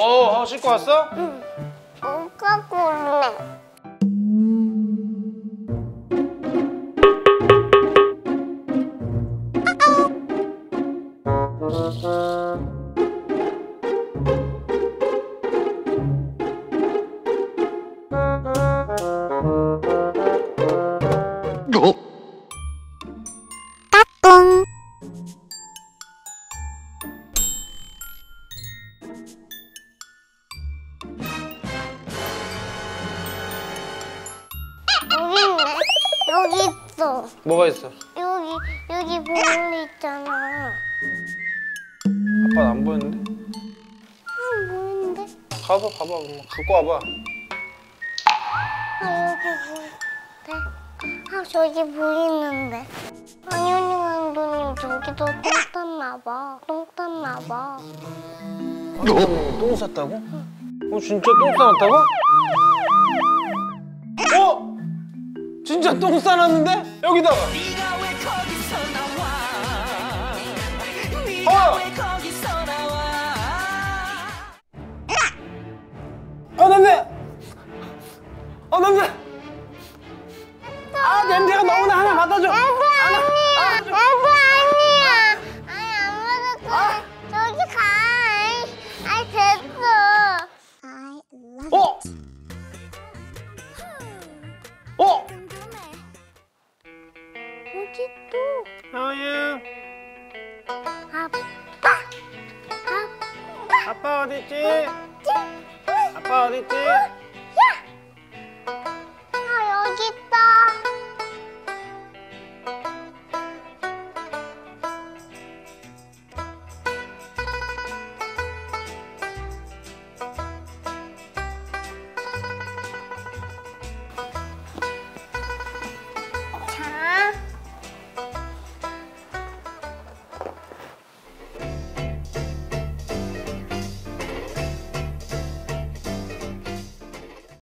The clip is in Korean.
어, 하고 씻고 왔어? 응. 오빠 골래. 까꿍. 여기 있네. 여기 있어. 뭐가 있어? 여기 여기 보물 있잖아. 아빠는 안 보였는데? 아 뭐인데? 가봐, 가봐. 뭐 갖고 와봐. 아 여기 보이는데? 아 저기 보이는데? 안현이 감독님 저기도 똥 쌌나 봐. 똥 쌌나 봐. 어? 똥 쌌다고? 어, 진짜 똥 싸놨다고? 어? 진짜 똥 싸놨는데? 여기다가. 어! 나와 어, 냄새! 어, 냄새! 아, 냄새가 너무나 하나 받아줘! 나도 아니야. 나도 아니야. 아니 안 받을 거야. 저기 가. 아이, 아이 하우야, 아빠. 아빠. 아빠 어딨지? 아빠 어딨지?